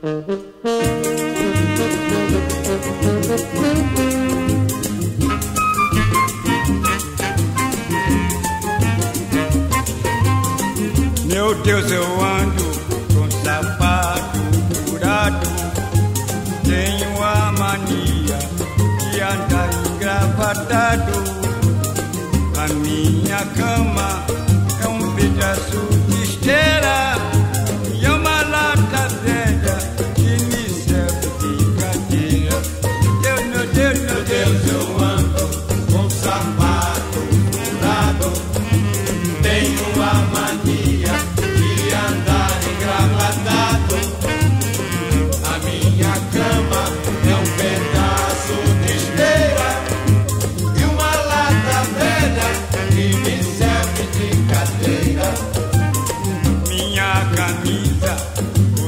Meu Deus, eu ando com sapato furado. Tenho a mania de andar engravatado. A minha cama é um pedaço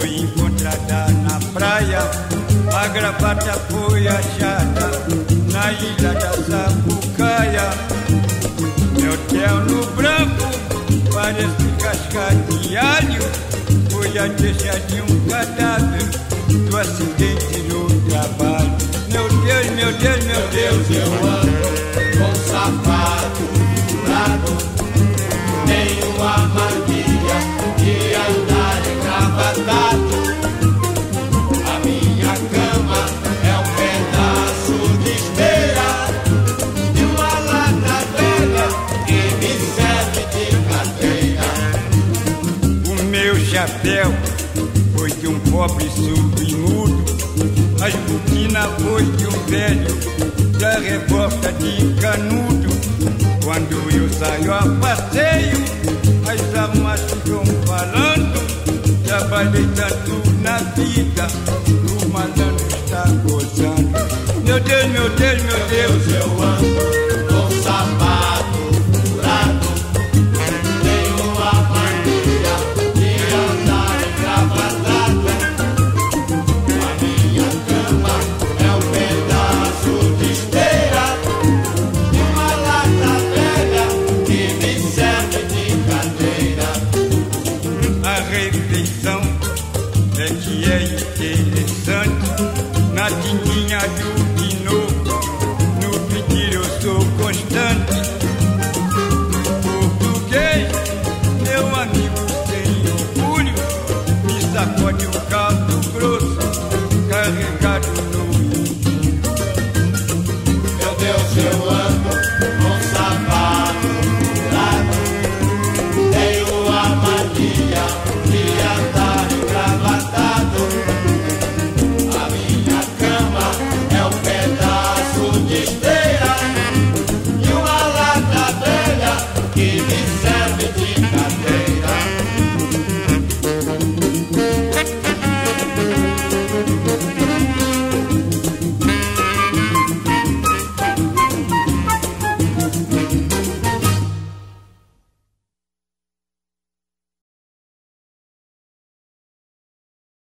foi encontrada na praia, a gravata foi achada na ilha da Sapucaia. Meu terno branco parece casca de alho. Foi a deixa de um cadáver do acidente no trabalho. Meu Deus, meu Deus, meu Deus, eu ando com sapato furado. Tenho a mania chapéu foi de um pobre surdo e mudo. As boquinas foi de um velho da revolta de canudo. Quando eu saio a passeio, as almas ficam falando. Trabalhei tanto na vida, o malandro está gozando. Meu Deus, meu Deus, meu Deus, eu ando tindinha de novo, No pedir eu sou constante. Português, meu amigo sem orgulho. Me sacode o caldo grosso, carregado no indinho. Meu Deus, eu ando com sapato curado. Tenho a mania de andar.